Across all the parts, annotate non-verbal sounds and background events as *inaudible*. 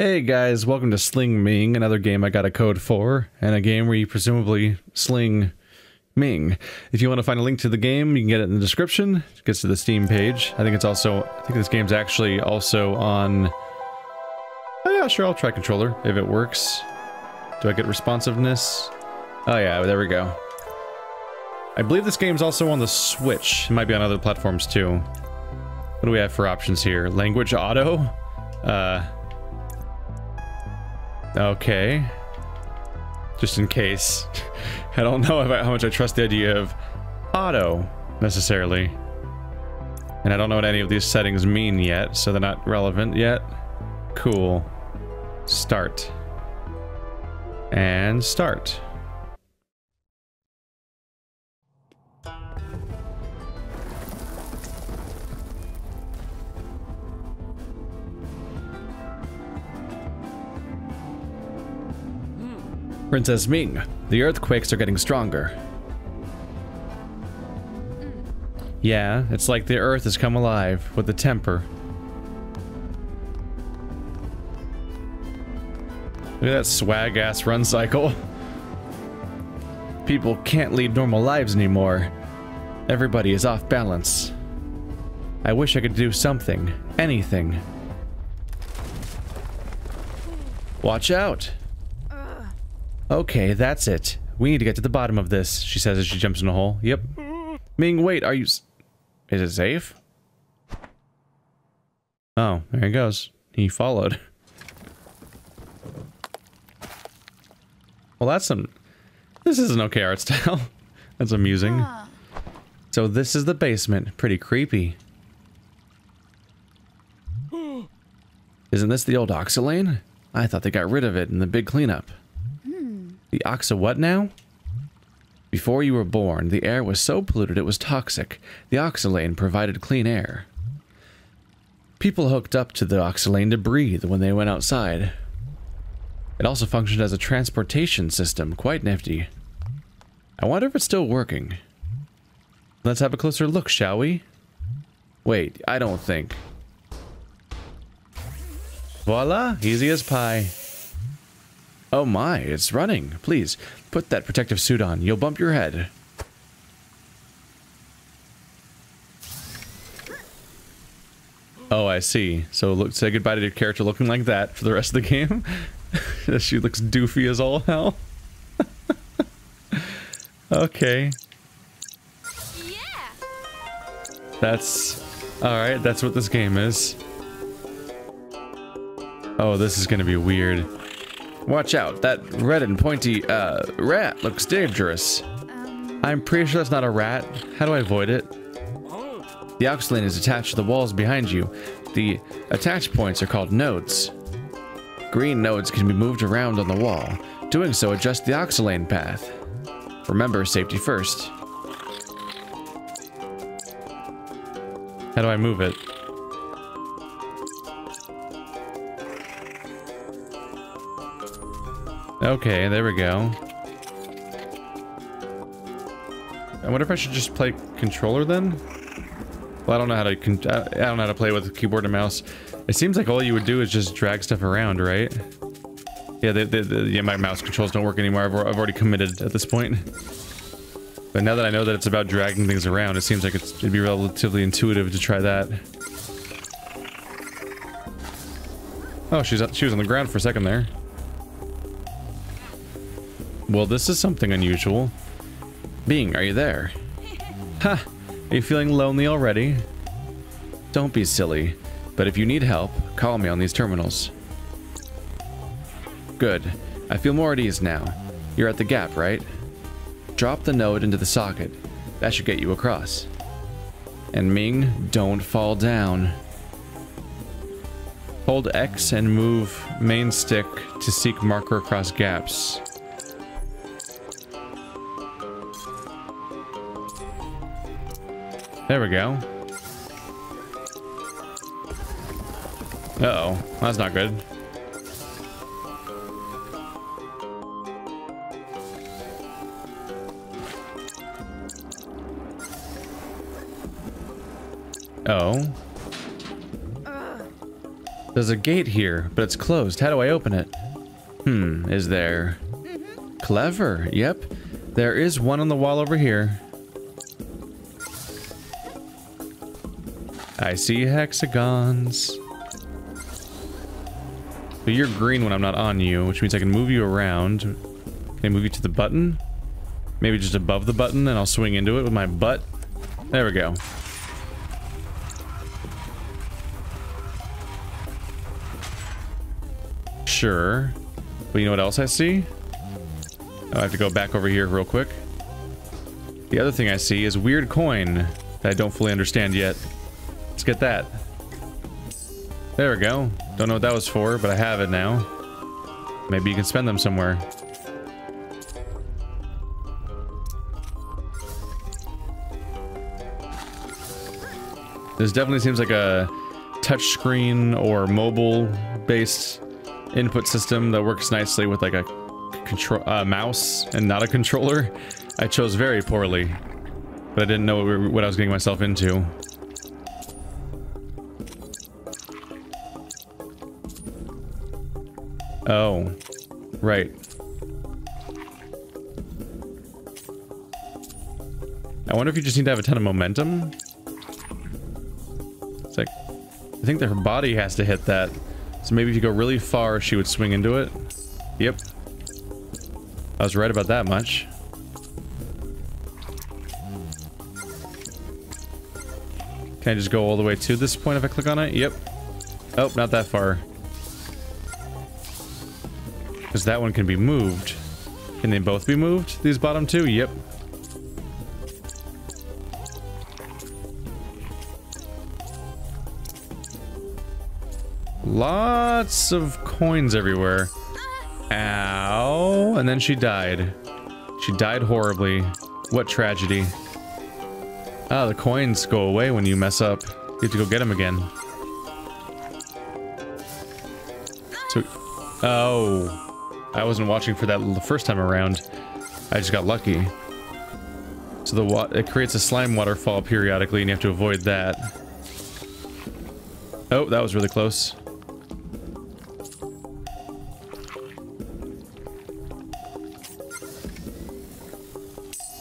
Hey guys, welcome to Sling Ming, another game I got a code for, and a game where you presumably sling Ming. If you want to find a link to the game, you can get it in the description. It gets to the Steam page. I think it's also, I think this game's actually also on... Oh yeah, sure, I'll try controller, if it works. Do I get responsiveness? Oh yeah, there we go. I believe this game's also on the Switch. It might be on other platforms too. What do we have for options here? Language auto? Uh... Okay. Just in case. *laughs* I don't know how much I trust the idea of auto, necessarily. And I don't know what any of these settings mean yet, so they're not relevant yet. Cool. Start. And start. Princess Ming, the earthquakes are getting stronger. Yeah, it's like the earth has come alive with the temper. Look at that swag-ass run cycle. People can't lead normal lives anymore. Everybody is off balance. I wish I could do something. Anything. Watch out! Okay, that's it. We need to get to the bottom of this, she says as she jumps in a hole. Yep. Ming, wait, are you... Is it safe? Oh, there he goes. He followed. Well, that's some... This is an okay art style. *laughs* that's amusing. Ah. So this is the basement. Pretty creepy. *gasps* Isn't this the old oxylane? I thought they got rid of it in the big cleanup. The oxa what now? Before you were born, the air was so polluted it was toxic. The oxylane provided clean air. People hooked up to the oxylane to breathe when they went outside. It also functioned as a transportation system, quite nifty. I wonder if it's still working. Let's have a closer look, shall we? Wait, I don't think. Voila, easy as pie. Oh my, it's running. Please, put that protective suit on. You'll bump your head. Oh, I see. So look, say goodbye to your character looking like that for the rest of the game. *laughs* she looks doofy as all hell. *laughs* okay. Yeah. That's... Alright, that's what this game is. Oh, this is gonna be weird. Watch out, that red and pointy, uh, rat looks dangerous. I'm pretty sure that's not a rat. How do I avoid it? The oxylane is attached to the walls behind you. The attach points are called nodes. Green nodes can be moved around on the wall. Doing so adjusts the oxylane path. Remember, safety first. How do I move it? Okay, there we go. I wonder if I should just play controller then? Well, I don't know how to I don't know how to play with keyboard and mouse. It seems like all you would do is just drag stuff around, right? Yeah, the, the, the, yeah, my mouse controls don't work anymore. I've, I've already committed at this point. But now that I know that it's about dragging things around, it seems like it'd be relatively intuitive to try that. Oh, she's she was on the ground for a second there. Well, this is something unusual. Ming, are you there? Ha! Are you feeling lonely already? Don't be silly, but if you need help, call me on these terminals. Good. I feel more at ease now. You're at the gap, right? Drop the node into the socket. That should get you across. And Ming, don't fall down. Hold X and move main stick to seek marker across gaps. There we go. Uh oh That's not good. Oh. There's a gate here, but it's closed. How do I open it? Hmm, is there... Clever, yep. There is one on the wall over here. I see hexagons. But you're green when I'm not on you, which means I can move you around. Can I move you to the button? Maybe just above the button and I'll swing into it with my butt. There we go. Sure. But you know what else I see? Oh, I have to go back over here real quick. The other thing I see is weird coin that I don't fully understand yet. Let's get that. There we go. Don't know what that was for, but I have it now. Maybe you can spend them somewhere. This definitely seems like a touchscreen or mobile-based input system that works nicely with like a control uh, mouse and not a controller. I chose very poorly, but I didn't know what I was getting myself into. Oh, right. I wonder if you just need to have a ton of momentum? It's like, I think that her body has to hit that. So maybe if you go really far, she would swing into it. Yep. I was right about that much. Can I just go all the way to this point if I click on it? Yep. Oh, not that far. Because that one can be moved. Can they both be moved? These bottom two? Yep. Lots of coins everywhere. Ow. And then she died. She died horribly. What tragedy. Ah, the coins go away when you mess up. You have to go get them again. So, oh. I wasn't watching for that the first time around. I just got lucky. So the it creates a slime waterfall periodically and you have to avoid that. Oh, that was really close.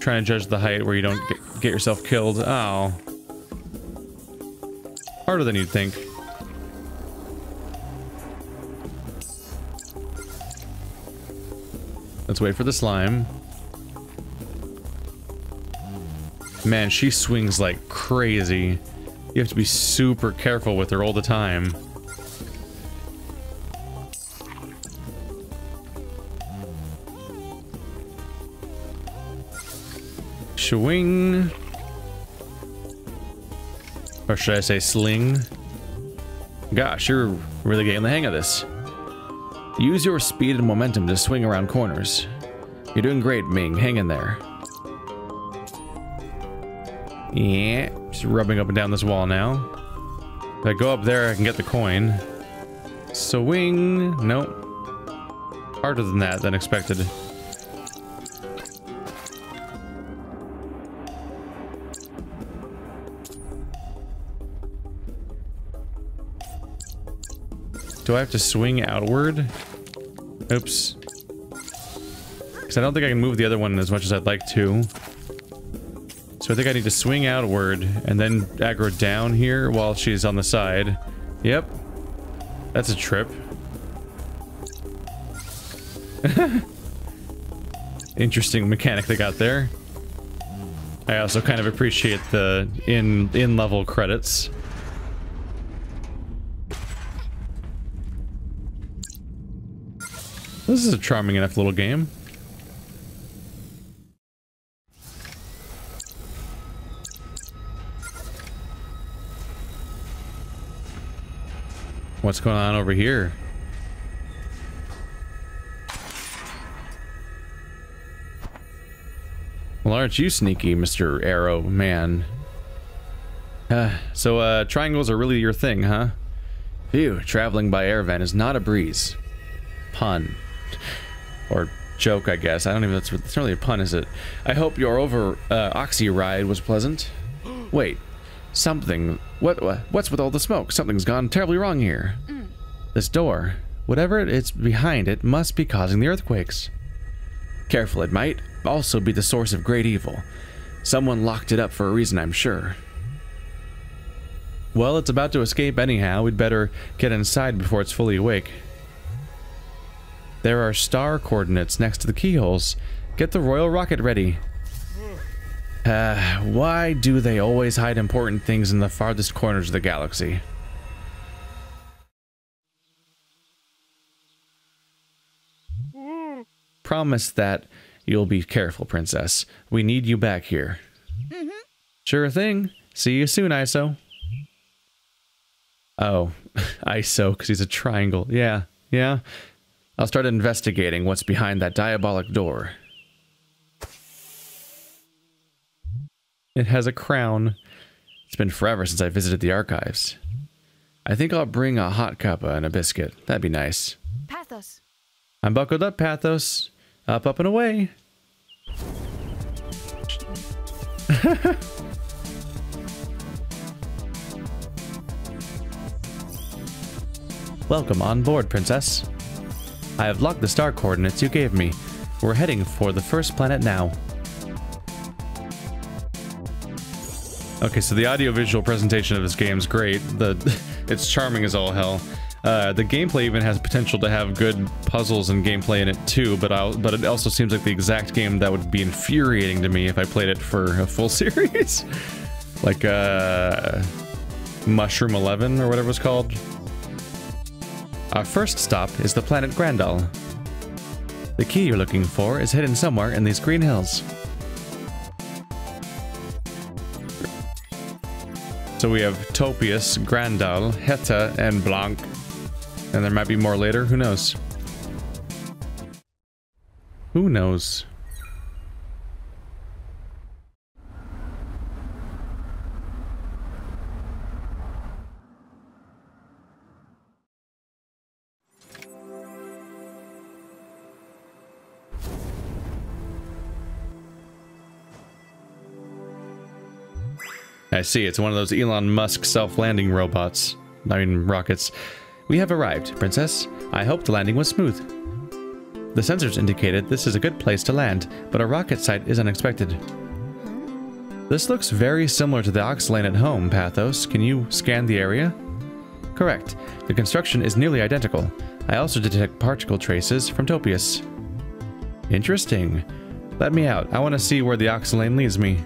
Trying to judge the height where you don't get, get yourself killed. Oh. Harder than you'd think. Let's wait for the slime. Man, she swings like crazy. You have to be super careful with her all the time. Swing. Or should I say sling? Gosh, you're really getting the hang of this. Use your speed and momentum to swing around corners. You're doing great, Ming. Hang in there. Yeah, just rubbing up and down this wall now. If I go up there, I can get the coin. Swing. Nope. Harder than that than expected. Do I have to swing outward? Oops. Because I don't think I can move the other one as much as I'd like to. So I think I need to swing outward and then aggro down here while she's on the side. Yep. That's a trip. *laughs* Interesting mechanic they got there. I also kind of appreciate the in in level credits. This is a charming enough little game. What's going on over here? Well, aren't you sneaky, Mr. Arrow Man? Uh, so, uh, triangles are really your thing, huh? Phew, traveling by air van is not a breeze. Pun. Or joke, I guess. I don't even, that's, it's not really a pun, is it? I hope your over, uh, Oxy ride was pleasant. *gasps* Wait, something, what, what's with all the smoke? Something's gone terribly wrong here. Mm. This door, whatever it's behind it, must be causing the earthquakes. Careful, it might also be the source of great evil. Someone locked it up for a reason, I'm sure. Well, it's about to escape anyhow. We'd better get inside before it's fully awake. There are star coordinates next to the keyholes. Get the royal rocket ready. Uh, why do they always hide important things in the farthest corners of the galaxy? Promise that you'll be careful, Princess. We need you back here. Mm -hmm. Sure thing. See you soon, ISO. Oh, *laughs* ISO, because he's a triangle. Yeah, yeah. I'll start investigating what's behind that diabolic door. It has a crown. It's been forever since I visited the archives. I think I'll bring a hot cuppa and a biscuit. That'd be nice. Pathos. I'm buckled up, Pathos. Up, up, and away. *laughs* Welcome on board, Princess. I have logged the star coordinates you gave me. We're heading for the first planet now. Okay, so the audiovisual presentation of this game is great. The *laughs* It's charming as all hell. Uh, the gameplay even has potential to have good puzzles and gameplay in it too, but I'll, but it also seems like the exact game that would be infuriating to me if I played it for a full *laughs* series. like, uh... Mushroom 11 or whatever it's called. Our first stop is the planet Grandal. The key you're looking for is hidden somewhere in these green hills. So we have Topius, Grandal, Heta, and Blanc. And there might be more later, who knows? Who knows? I see, it's one of those Elon Musk self-landing robots. I mean, rockets. We have arrived, Princess. I hope the landing was smooth. The sensors indicated this is a good place to land, but a rocket site is unexpected. This looks very similar to the Oxylane at home, Pathos. Can you scan the area? Correct. The construction is nearly identical. I also detect particle traces from Topius. Interesting. Let me out. I want to see where the Oxylane leads me.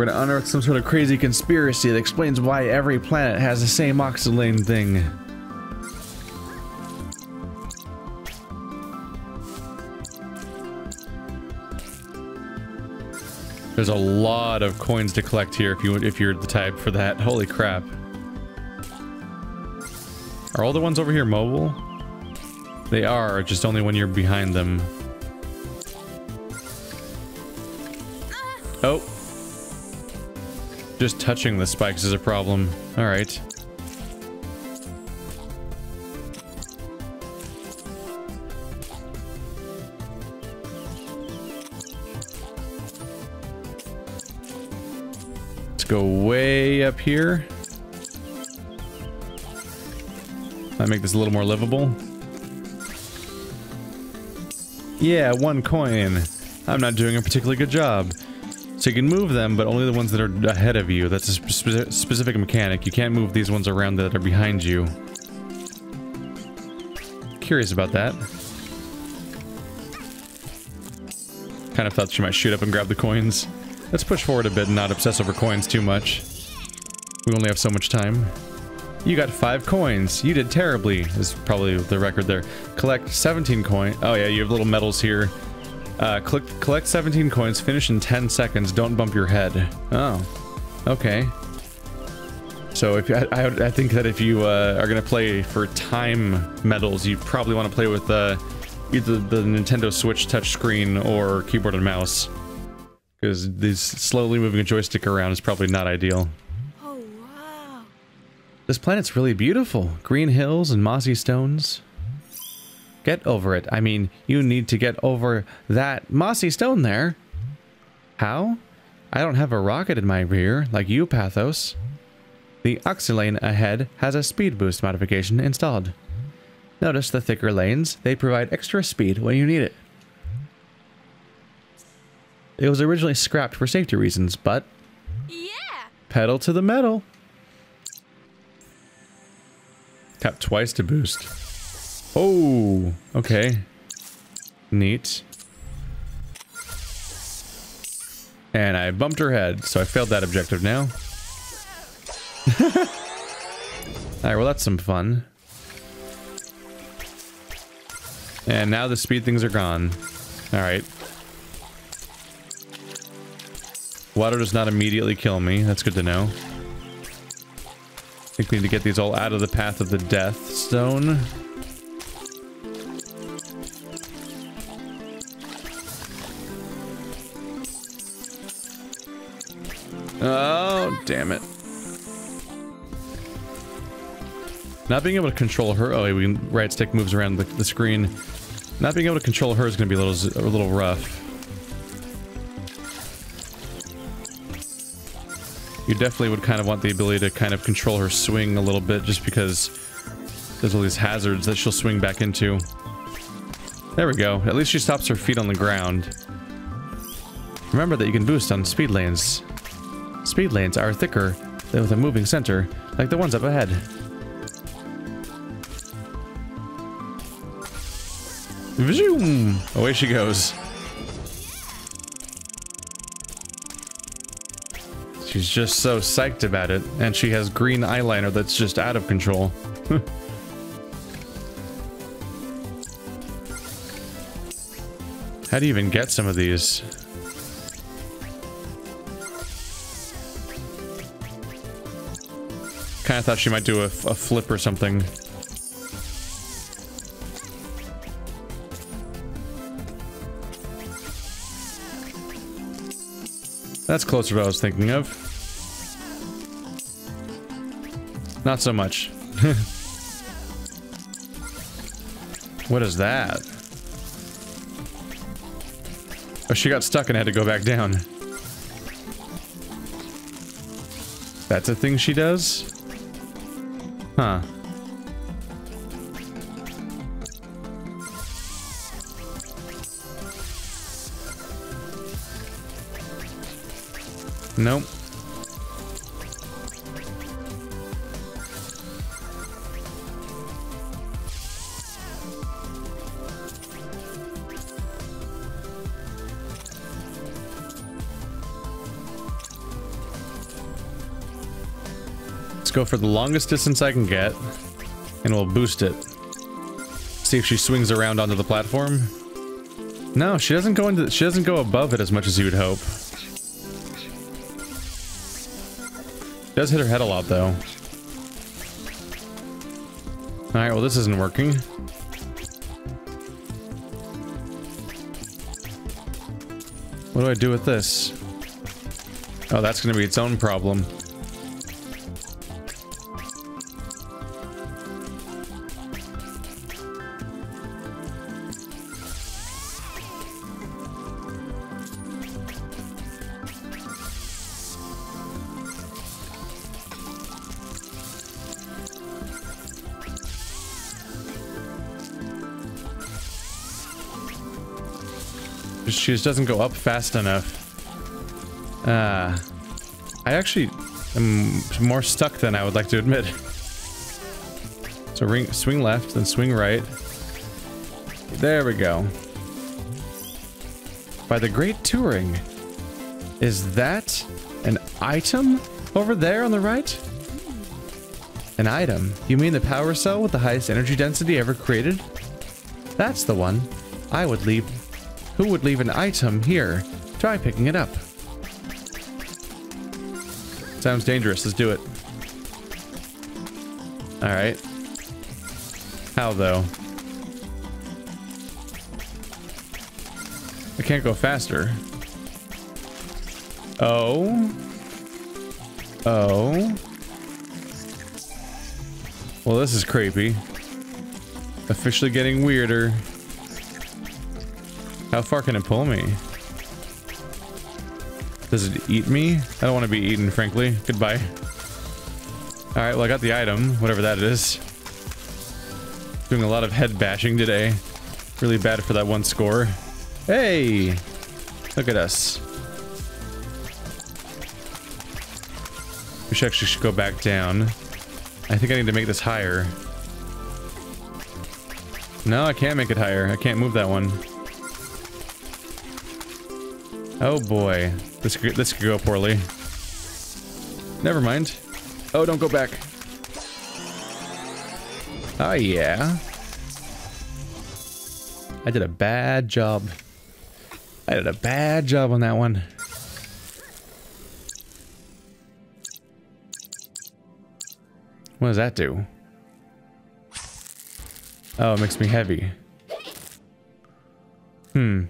We're gonna unearth some sort of crazy conspiracy that explains why every planet has the same oxylane thing. There's a lot of coins to collect here if you if you're the type for that. Holy crap. Are all the ones over here mobile? They are, just only when you're behind them. Oh, just touching the spikes is a problem. Alright. Let's go way up here. I make this a little more livable. Yeah, one coin. I'm not doing a particularly good job. So you can move them, but only the ones that are ahead of you. That's a spe specific mechanic. You can't move these ones around that are behind you. Curious about that. Kind of thought she might shoot up and grab the coins. Let's push forward a bit and not obsess over coins too much. We only have so much time. You got five coins. You did terribly, is probably the record there. Collect 17 coins. Oh yeah, you have little medals here. Uh, click, collect 17 coins, finish in 10 seconds, don't bump your head. Oh, okay. So if I, I think that if you uh, are going to play for time medals, you probably want to play with uh, either the Nintendo Switch touchscreen or keyboard and mouse. Because this slowly moving a joystick around is probably not ideal. Oh, wow. This planet's really beautiful. Green hills and mossy stones. Get over it. I mean, you need to get over that mossy stone there. How? I don't have a rocket in my rear, like you, Pathos. The Oxylane ahead has a speed boost modification installed. Notice the thicker lanes, they provide extra speed when you need it. It was originally scrapped for safety reasons, but Yeah! pedal to the metal. Tap twice to boost. Oh, okay. Neat. And I bumped her head, so I failed that objective now. *laughs* Alright, well that's some fun. And now the speed things are gone. Alright. Water does not immediately kill me. That's good to know. I think we need to get these all out of the path of the death stone. Damn it. Not being able to control her. Oh, we can, right stick moves around the, the screen. Not being able to control her is going to be a little, a little rough. You definitely would kind of want the ability to kind of control her swing a little bit just because there's all these hazards that she'll swing back into. There we go. At least she stops her feet on the ground. Remember that you can boost on speed lanes. Speed lanes are thicker than with a moving center, like the ones up ahead. Zoom! Away she goes. She's just so psyched about it, and she has green eyeliner that's just out of control. *laughs* How do you even get some of these? Kind of thought she might do a, a flip or something. That's closer to what I was thinking of. Not so much. *laughs* what is that? Oh, she got stuck and had to go back down. That's a thing she does? Huh. Nope. Go for the longest distance I can get, and we'll boost it. See if she swings around onto the platform. No, she doesn't go into. She doesn't go above it as much as you would hope. Does hit her head a lot though. Alright, well this isn't working. What do I do with this? Oh, that's gonna be its own problem. She just doesn't go up fast enough. Uh, I actually am more stuck than I would like to admit. *laughs* So ring, swing left, then swing right. There we go. By the Great Touring. Is that an item over there on the right? An item? You mean the power cell with the highest energy density ever created? That's the one. I would leave who would leave an item here? Try picking it up. Sounds dangerous. Let's do it. Alright. How, though? I can't go faster. Oh. Oh. Well, this is creepy. Officially getting weirder. How far can it pull me? Does it eat me? I don't want to be eaten, frankly. Goodbye. Alright, well I got the item, whatever that is. Doing a lot of head bashing today. Really bad for that one score. Hey! Look at us. We should actually should go back down. I think I need to make this higher. No, I can't make it higher. I can't move that one. Oh boy. This could, this could go poorly. Never mind. Oh, don't go back. Oh yeah. I did a bad job. I did a bad job on that one. What does that do? Oh, it makes me heavy. Hmm.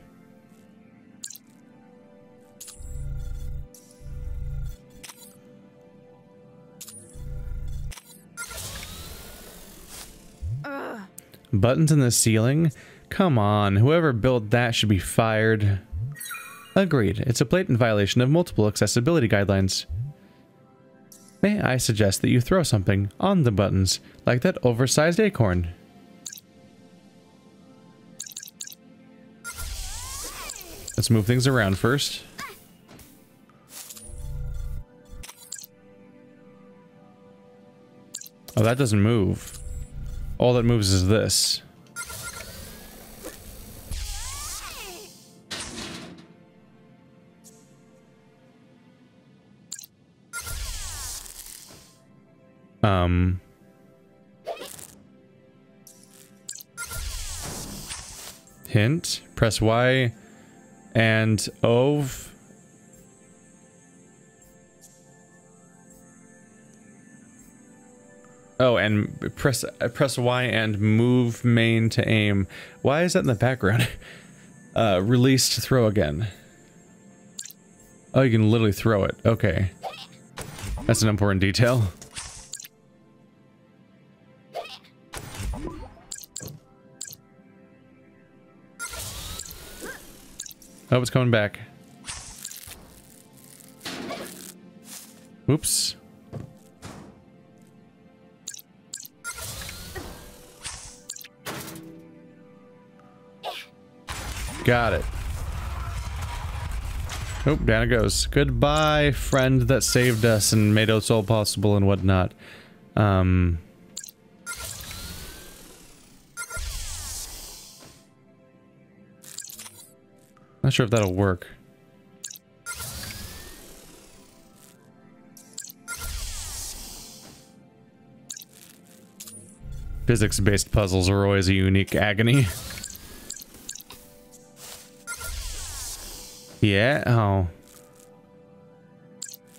Buttons in the ceiling? Come on, whoever built that should be fired. Agreed, it's a blatant violation of multiple accessibility guidelines. May I suggest that you throw something on the buttons, like that oversized acorn? Let's move things around first. Oh, that doesn't move. All that moves is this. Um... Hint. Press Y and OV. Oh, and press press Y and move main to aim. Why is that in the background? *laughs* Uh, release to throw again. Oh, you can literally throw it. Okay. That's an important detail. Oh, it's coming back. Oops. Got it. Oh, down it goes. Goodbye, friend that saved us and made us all possible and whatnot. Um... Not sure if that'll work. Physics-based puzzles are always a unique agony. *laughs* Yeah, oh.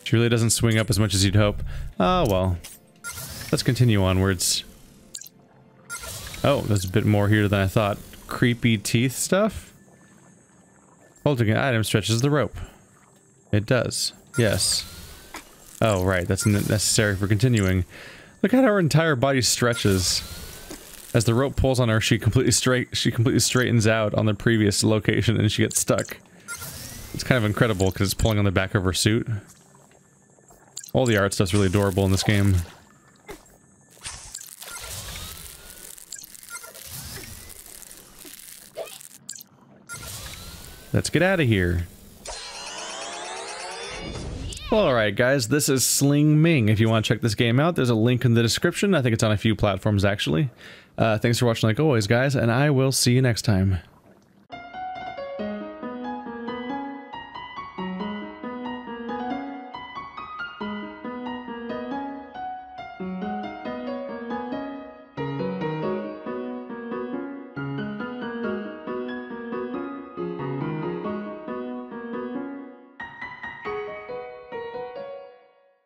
She really doesn't swing up as much as you'd hope. Oh, well. Let's continue onwards. Oh, there's a bit more here than I thought. Creepy teeth stuff? Holding an item stretches the rope. It does. Yes. Oh, right. That's necessary for continuing. Look at how her entire body stretches. As the rope pulls on her, she completely straight she completely straightens out on the previous location and she gets stuck. It's kind of incredible because it's pulling on the back of her suit. All the art stuff's really adorable in this game. Let's get out of here. Well, alright guys, this is Sling Ming. If you want to check this game out, there's a link in the description. I think it's on a few platforms actually. Uh, thanks for watching like always guys, and I will see you next time.